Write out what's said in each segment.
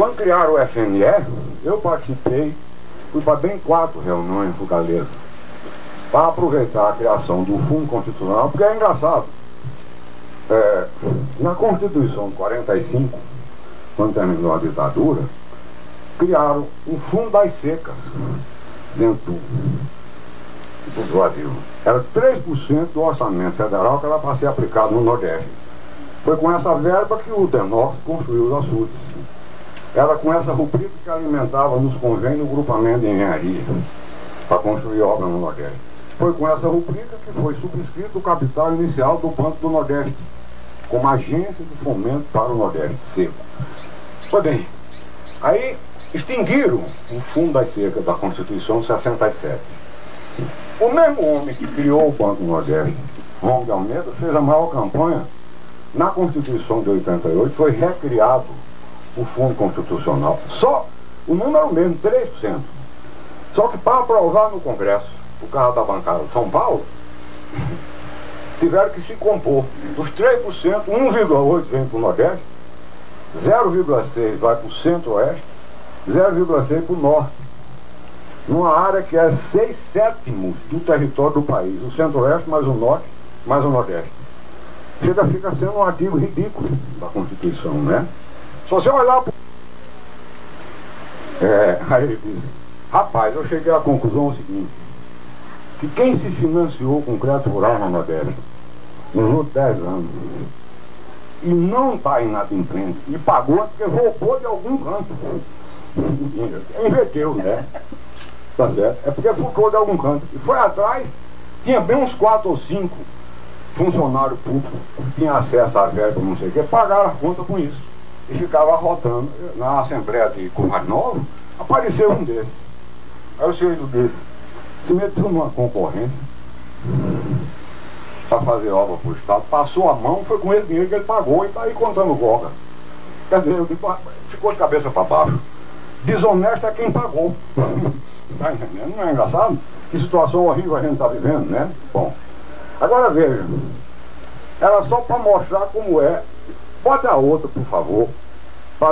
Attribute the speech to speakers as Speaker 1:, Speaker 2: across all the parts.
Speaker 1: Quando criaram o FNE, eu participei, fui para bem quatro reuniões em para aproveitar a criação do Fundo Constitucional, porque é engraçado. É, na Constituição de 45, quando terminou a ditadura, criaram um fundo das secas dentro do, do Brasil. Era 3% do orçamento federal que era para ser aplicado no Nordeste. Foi com essa verba que o Denor construiu os açudes. Era com essa rubrica que alimentava nos convênios o grupamento de engenharia para construir obra no Nordeste. Foi com essa rubrica que foi subscrito o capital inicial do Banco do Nordeste, como agência de fomento para o Nordeste, seco. Pois bem, aí extinguiram o fundo das secas da Constituição de 67. O mesmo homem que criou o Banco Nordeste, Ron de Almeida, fez a maior campanha na Constituição de 88, foi recriado o Fundo Constitucional. Só o número mesmo, 3%. Só que para aprovar no Congresso, o carro da bancada de São Paulo, tiveram que se compor. Dos 3%, 1,8% vem para o Nordeste, 0,6% vai para o Centro-Oeste, 0,6% para o Norte. Numa área que é 6 sétimos do território do país, o Centro-Oeste mais o Norte mais o Nordeste. Chega, fica sendo um artigo ridículo da Constituição, né? Se você olhar para. É, aí ele disse, rapaz, eu cheguei à conclusão seguinte, que quem se financiou com crédito rural na Nordeste nos últimos 10 anos e não está inadimplente e pagou é porque roubou de algum canto. Inverteu, né? Tá certo? É porque furtou de algum canto. E foi atrás, tinha bem uns 4 ou 5 funcionários públicos que tinham acesso à verba, não sei o que, pagaram a conta com isso. E ficava rotando. Na Assembleia de Currais Novo, apareceu um desses. Aí o senhor disse, se meteu numa concorrência para fazer obra para o Estado, passou a mão, foi com esse dinheiro que ele pagou e está aí contando golga. Quer dizer, ficou de cabeça para baixo. Desonesto é quem pagou. Entendendo? Não é engraçado? Que situação horrível a gente está vivendo, né? Bom, agora veja. Era só para mostrar como é. Bota a outra, por favor,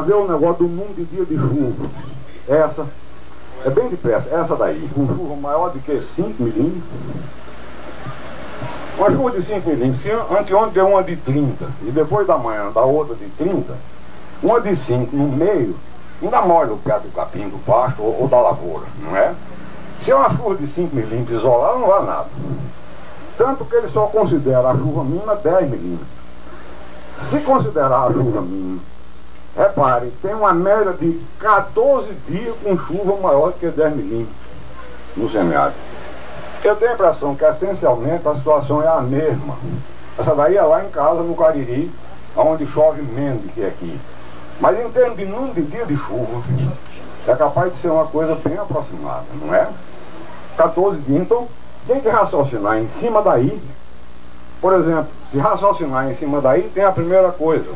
Speaker 1: ver o negócio do mundo de dia de chuva. Essa, é bem depressa, essa daí, com chuva maior do que 5 milímetros. Uma chuva de 5 milímetros, anteontem deu uma de 30, e depois da manhã da outra de 30, uma de 5 no meio, ainda molha o pé do capim do pasto ou, ou, da lavoura, não é? Se é uma chuva de 5 milímetros isolada, não vai nada. Tanto que ele só considera a chuva mínima 10 milímetros. Se considerar a mínima, repare, tem uma média de 14 dias com chuva maior que 10 milímetros no semiárido. Eu tenho a impressão que essencialmente a situação é a mesma. Essa daí é lá em casa, no Cariri, onde chove menos do que aqui. Mas em termos de número de dias de chuva, é capaz de ser uma coisa bem aproximada, não é? 14 dias, então tem que raciocinar em cima daí. Por exemplo, se raciocinar em cima daí, tem a primeira coisa.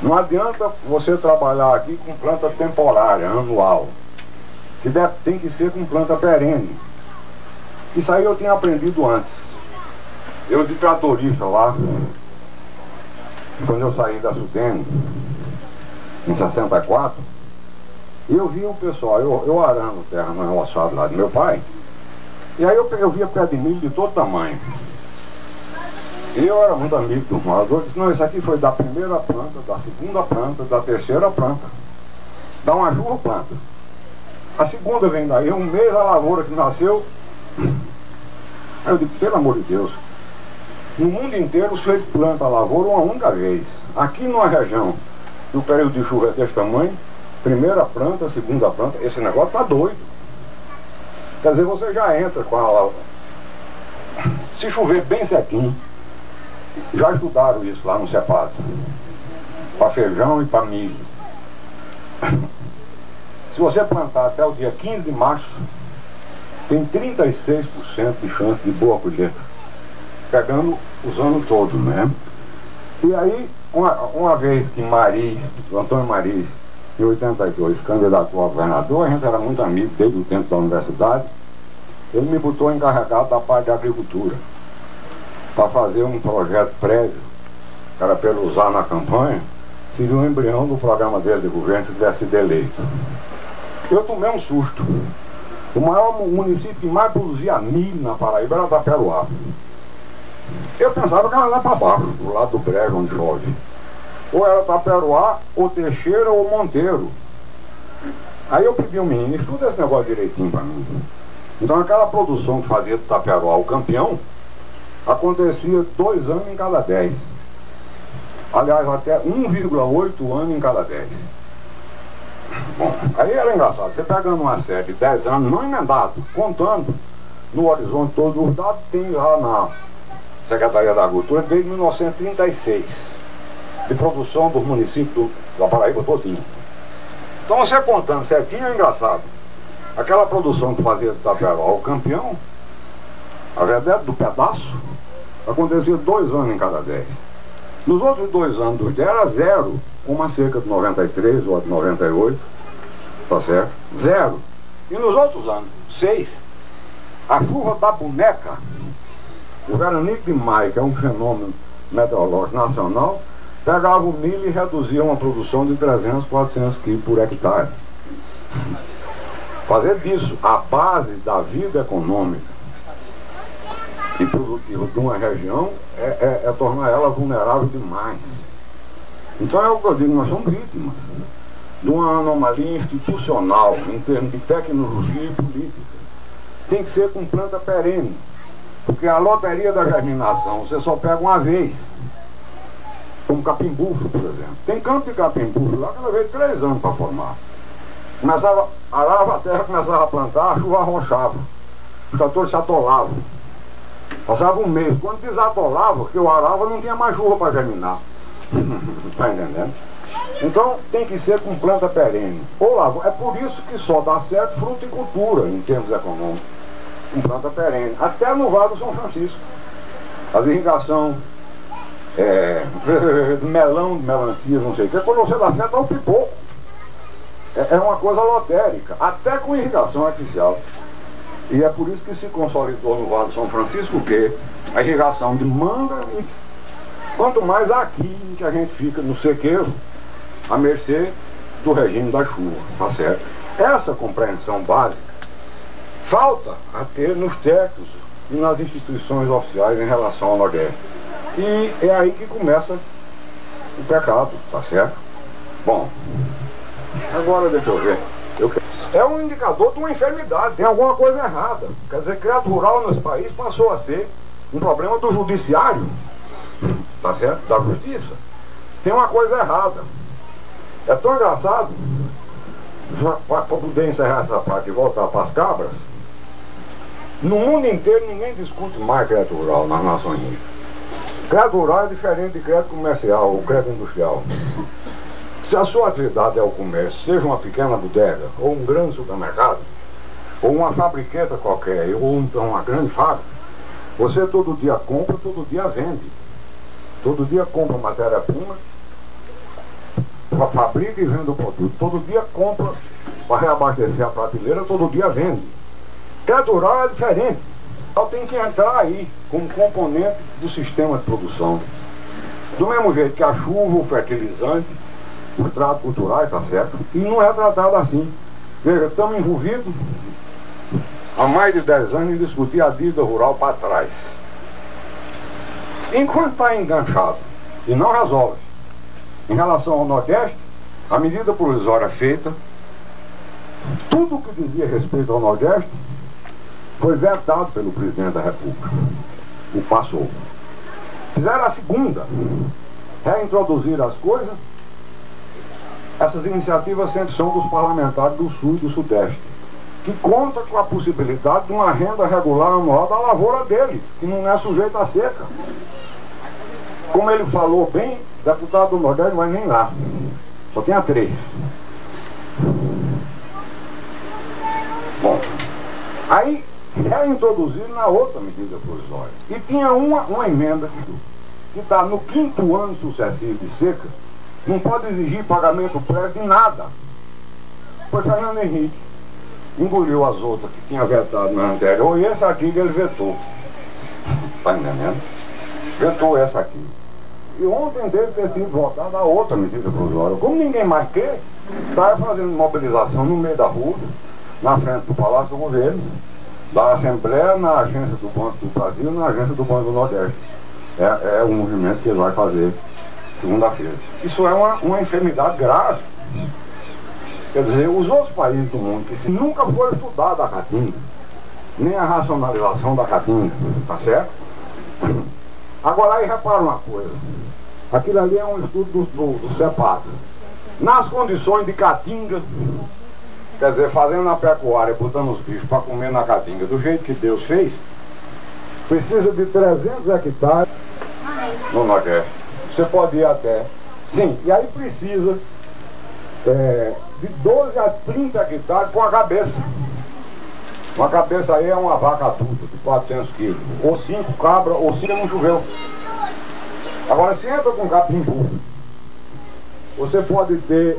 Speaker 1: Não adianta você trabalhar aqui com planta temporária, anual. Que deve, tem que ser com planta perene. Isso aí eu tinha aprendido antes. Eu de tratorista lá, quando eu saí da Sudene, em 64, eu vi um pessoal, eu, eu arando terra no roçado lá do meu pai, e aí eu, eu via pé de milho de todo tamanho. Eu era muito amigo do morador, disse, não, isso aqui foi da primeira planta, da segunda planta, da terceira planta. Dá uma chuva planta. A segunda vem daí, um mês a lavoura que nasceu. Aí eu digo, pelo amor de Deus, no mundo inteiro o sujeito planta a lavoura uma única vez. Aqui numa região que o período de chuva é desse tamanho, primeira planta, segunda planta, esse negócio tá doido. Quer dizer, você já entra com a lavoura. Se chover bem sequinho, já estudaram isso lá no CEPAS. Para feijão e para milho. Se você plantar até o dia 15 de março, tem 36% de chance de boa colheita. Pegando os anos todos, né? E aí, uma, uma vez que Maris, Antônio Maris, em 82, candidatou a governador, a gente era muito amigo desde o tempo da universidade, ele me botou encarregado da parte de agricultura, para fazer um projeto prévio, que era para ele usar na campanha, seria o embrião do programa dele de governo se tivesse sido eleito. Eu tomei um susto. O maior município que mais produzia milho na Paraíba era Taperoá. Eu pensava que era lá para baixo, do lado do brega onde chove. Ou era Taperoá, ou Teixeira, ou Monteiro. Aí eu pedi ao um menino, estuda esse negócio direitinho para mim. Então aquela produção que fazia do Taperoá o campeão, acontecia dois anos em cada dez. Aliás, até 1,8 anos em cada dez. Bom, aí era engraçado, você pegando uma série de 10 anos, não emendado, contando no horizonte todos os dados, tem lá na Secretaria da Agricultura desde 1936, de produção dos municípios da Paraíba todinho. Então você contando certinho é engraçado. Aquela produção que fazia do Taperol o campeão, a verdade do pedaço, acontecia dois anos em cada dez. Nos outros dois anos dos dez era zero, uma cerca de 93 ou de 98, tá certo? Zero. E nos outros anos, seis. A chuva da boneca, o veranico de maio, que é um fenômeno meteorológico nacional, pegava o milho e reduzia uma produção de 300, 400 quilos por hectare. Fazer disso a base da vida econômica e produtiva de uma região é, é, é tornar ela vulnerável demais. Então é o que eu digo, nós somos vítimas de uma anomalia institucional em termos de tecnologia e política. Tem que ser com planta perene. Porque a loteria da germinação você só pega uma vez. Como capim bufo, por exemplo. Tem campo de capim bufo lá que ela veio três anos para formar. Começava, arava a terra, começava a plantar, a chuva arrochava. Os tratores se atolavam. Passava um mês. Quando desatolava, que eu arava, não tinha mais chuva para germinar. Está entendendo? Então tem que ser com planta perene. Ou lá, é por isso que só dá certo fruticultura em termos econômicos. Com planta perene. Até no Vale do São Francisco. As irrigação, é, melão, melancia, não sei o que. Quando você dá certo, é o pipoco. É, é uma coisa lotérica. Até com irrigação artificial. E é por isso que se consolidou no Vale São Francisco o quê? A irrigação de manga Quanto mais aqui que a gente fica no sequeiro, à mercê do regime da chuva, tá certo? Essa compreensão básica falta a ter nos textos e nas instituições oficiais em relação ao Nordeste. E é aí que começa o pecado, tá certo? Bom, agora deixa eu ver. Eu... É um indicador de uma enfermidade, tem alguma coisa errada. Quer dizer, crédito rural nesse país passou a ser um problema do judiciário tá certo? Da justiça. Tem uma coisa errada. É tão engraçado, para poder encerrar essa parte e voltar para as cabras, no mundo inteiro ninguém discute mais crédito rural nas Nações Unidas. Crédito rural é diferente de crédito comercial ou crédito industrial. Se a sua atividade é o comércio, seja uma pequena bodega, ou um grande supermercado, ou uma fabriqueta qualquer, ou uma grande fábrica, você todo dia compra, todo dia vende. Todo dia compra matéria-prima, fabrica e vende o produto. Todo dia compra para reabastecer a prateleira, todo dia vende. Crédito é diferente. Então tem que entrar aí como componente do sistema de produção. Do mesmo jeito que a chuva, o fertilizante, os tratos culturais, tá certo? E não é tratado assim. Veja, estamos envolvidos há mais de 10 anos em discutir a dívida rural para trás. Enquanto está enganchado e não resolve, em relação ao Nordeste, a medida provisória feita, tudo que dizia respeito ao Nordeste foi vetado pelo presidente da República. O passou. Fizeram a segunda, reintroduzir as coisas. Essas iniciativas sempre são dos parlamentares do Sul e do Sudeste, que conta com a possibilidade de uma renda regular anual da lavoura deles, que não é sujeita a seca. Como ele falou bem, deputado do Nordeste não vai nem lá. Só tinha três. Bom, aí reintroduziram na outra medida provisória. E tinha uma, uma emenda que está no quinto ano sucessivo de seca, não pode exigir pagamento prévio de nada. Foi Fernando Henrique. Engoliu as outras que tinha vetado na anterior e essa aqui ele vetou. Está entendendo? Vetou essa aqui. e ontem deve ter sido votada a outra medida provisória. Como ninguém mais quer, está fazendo mobilização no meio da rua, na frente do Palácio do Governo, da Assembleia, na agência do Banco do Brasil na agência do Banco do Nordeste. É, é o movimento que ele vai fazer segunda-feira. Isso é uma, uma enfermidade grave. Quer dizer, os outros países do mundo que nunca foi estudado a caatinga, nem a racionalização da caatinga, tá certo? Agora aí repara uma coisa. Aquilo ali é um estudo do, do, do CEPAS. Nas condições de caatinga, quer dizer, fazendo na pecuária, botando os bichos para comer na caatinga, do jeito que Deus fez, precisa de 300 hectares no Nordeste. Você pode ir até. Sim, e aí precisa é, de 12 a 30 hectares com a cabeça. Uma cabeça aí é uma vaca adulta de 400 quilos. Ou cinco cabras, ou cinco não choveu. Agora, se entra com capim puro, você pode ter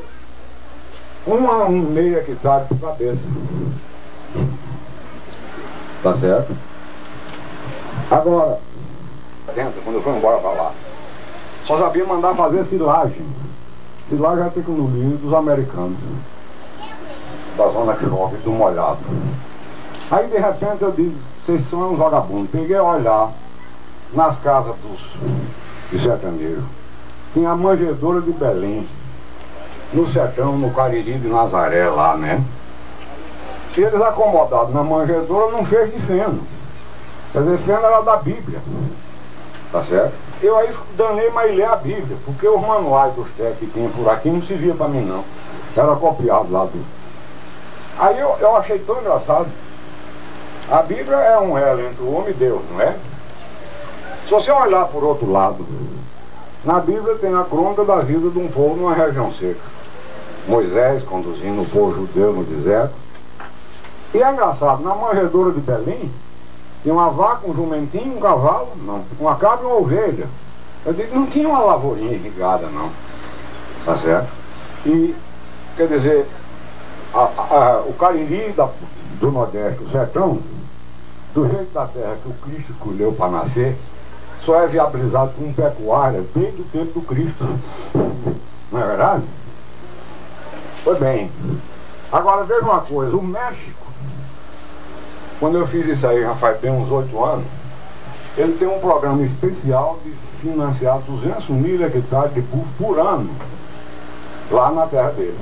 Speaker 1: um a um meio hectare por cabeça. Tá certo? Agora, quando eu fui embora para lá, só sabia mandar fazer silagem. Silagem é a tecnologia dos americanos. Da zona que chove, do molhado. Aí de repente eu disse, vocês são uns vagabundos. Peguei a olhar nas casas dos de sertanejo. Tinha a manjedoura de Belém. No sertão, no Cariri de Nazaré lá, né? Eles acomodados na manjedoura não fez de feno. Quer dizer, feno era da Bíblia. Tá certo? Eu aí danei mais ler a Bíblia, porque os manuais dos técnicos que tinha por aqui não se via para mim não. Era copiado lá do. Aí eu, eu achei tão engraçado. A Bíblia é um elo entre o homem e Deus, não é? Se você olhar por outro lado, na Bíblia tem a crônica da vida de um povo numa região seca. Moisés conduzindo o povo judeu no deserto. E é engraçado, na manjedoura de Belém, tinha uma vaca, um jumentinho, um cavalo, não, uma cabra e uma ovelha. Eu digo, não tinha uma lavourinha irrigada, não. Tá certo? E, quer dizer, a, a, o Cariri da, do Nordeste, o sertão, do jeito da terra que o Cristo escolheu para nascer, só é viabilizado com pecuária desde o tempo do Cristo. Não é verdade? Pois bem. Agora veja uma coisa, o México, quando eu fiz isso aí já faz bem uns oito anos, ele tem um programa especial de financiar 200 mil hectares de bufo por ano lá na terra dele.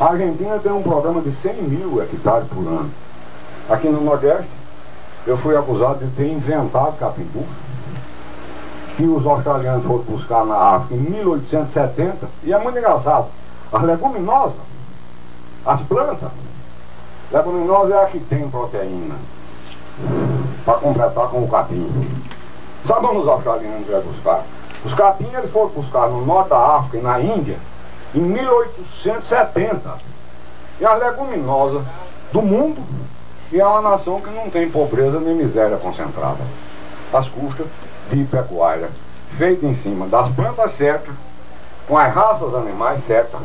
Speaker 1: A Argentina tem um programa de 100 mil hectares por ano. Aqui no Nordeste, eu fui acusado de ter inventado capim-bufo que os australianos foram buscar na África em 1870, e é muito engraçado, as leguminosas, as plantas, leguminosa é a que tem proteína, para completar com o capim. Sabe onde os australianos vieram buscar? Os capim eles foram buscar no norte da África e na Índia em 1870. E as leguminosas do mundo e é uma nação que não tem pobreza nem miséria concentrada. As custas de pecuária feita em cima das plantas certas, com as raças animais certas.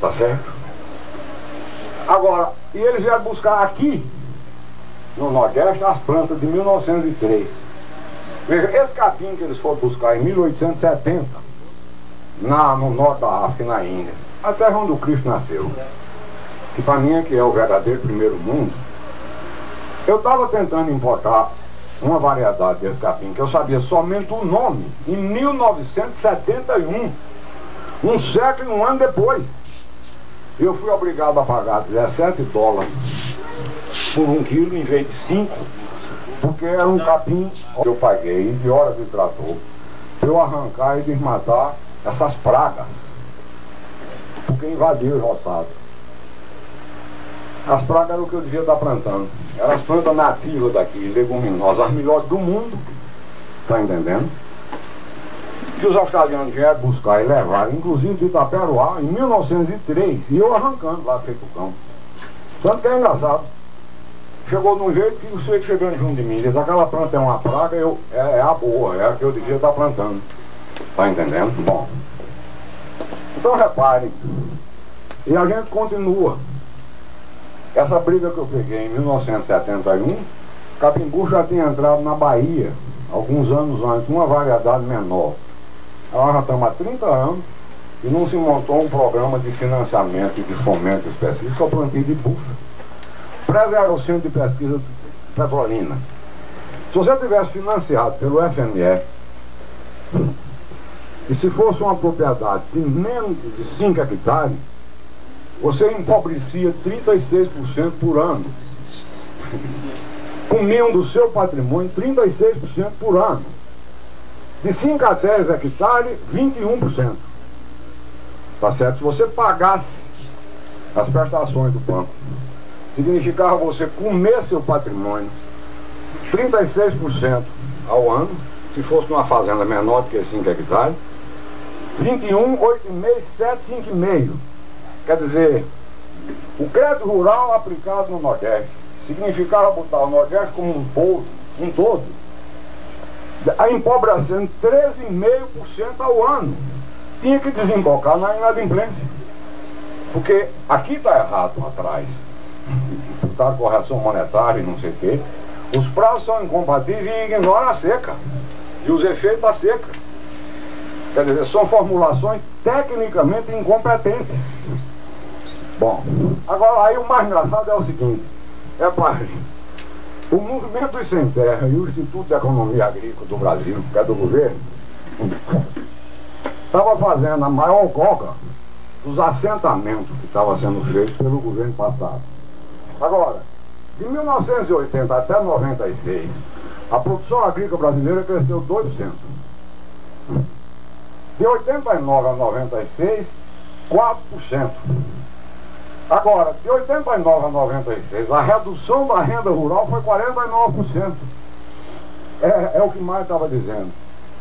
Speaker 1: Tá certo? Agora, e eles vieram buscar aqui, no Nordeste, as plantas de 1903. Veja, esse capim que eles foram buscar em 1870, na, no norte da África e na Índia, a terra onde o Cristo nasceu, que para mim é que é o verdadeiro primeiro mundo, eu estava tentando importar uma variedade desse capim que eu sabia somente o nome em 1971, um século e um ano depois. Eu fui obrigado a pagar 17 dólares por um quilo em vez de 5, porque era um capim que eu paguei de hora de trator para eu arrancar e desmatar essas pragas, porque invadiu o roçado. As pragas eram o que eu devia estar plantando. Eram as plantas nativas daqui, leguminosas, as melhores do mundo. Está entendendo? Que os australianos vieram buscar e levaram, inclusive de Itaperuá, em 1903. E eu arrancando lá feito cão. Tanto que é engraçado. Chegou de um jeito que o sujeito chegando junto de mim, diz, aquela planta é uma praga, eu, é, é a boa, é a que eu devia estar plantando. Está entendendo? Bom. Então reparem. E a gente continua. Essa briga que eu peguei em 1971, Capimbu já tinha entrado na Bahia, alguns anos antes, uma variedade menor. Nós já estamos há 30 anos e não se montou um programa de financiamento e de fomento específico ao plantio de bufa. Preza era o centro de pesquisa petrolina. Se você tivesse financiado pelo FME, e se fosse uma propriedade de menos de 5 hectares, você empobrecia 36% por ano. Comendo o seu patrimônio 36% por ano. De 5 a 10 hectares, 21%. Tá certo? Se você pagasse as prestações do banco, significava você comer seu patrimônio 36% ao ano, se fosse numa fazenda menor do que 5 hectares, 21, 8,5, 7, 5,5. Quer dizer, o crédito rural aplicado no Nordeste significava botar o Nordeste como um todo, um todo, empobrecendo 13,5% ao ano. Tinha que desembocar na inadimplência. Porque aqui está errado atrás. Está correção monetária e não sei o quê. Os prazos são incompatíveis e ignoram a seca. E os efeitos da seca. Quer dizer, são formulações tecnicamente incompetentes. Bom, agora aí o mais engraçado é o seguinte, é pai, o movimento sem terra e o Instituto de Economia Agrícola do Brasil, que é do governo, estava fazendo a maior goga dos assentamentos que estava sendo feito pelo governo passado. Agora, de 1980 até 96, a produção agrícola brasileira cresceu 2%. De 89 a 96, 4%. Agora, de 89 a 96, a redução da renda rural foi 49%. É, é o que mais estava dizendo.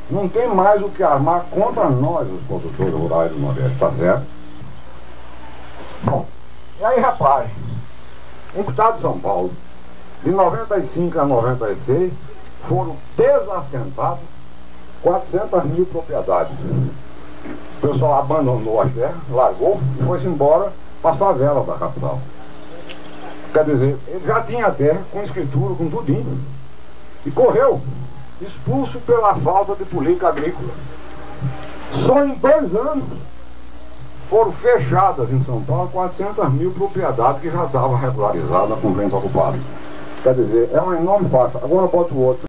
Speaker 1: Não tem mais o que armar contra nós, os produtores rurais do Nordeste, tá certo? Bom, e aí repare, no estado de São Paulo, de 95 a 96, foram desassentados 400 mil propriedades. O pessoal abandonou as terras, largou foi-se embora para as favelas da capital. Quer dizer, ele já tinha terra com escritura, com tudinho. E correu, expulso pela falta de política agrícola. Só em dois anos foram fechadas em São Paulo 400 mil propriedades que já estavam regularizadas com bens ocupados. Quer dizer, é uma enorme farsa. Agora bota o outro.